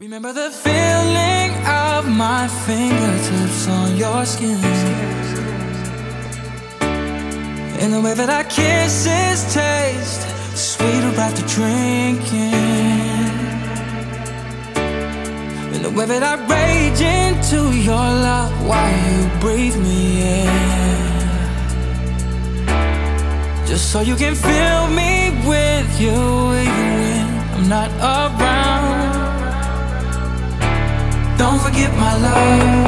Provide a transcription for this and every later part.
Remember the feeling of my fingertips on your skin. And the way that our kisses taste Sweeter after drinking. And the way that I rage into your love While you breathe me in. Just so you can fill me with you Even when I'm not around forget my love.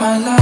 My love.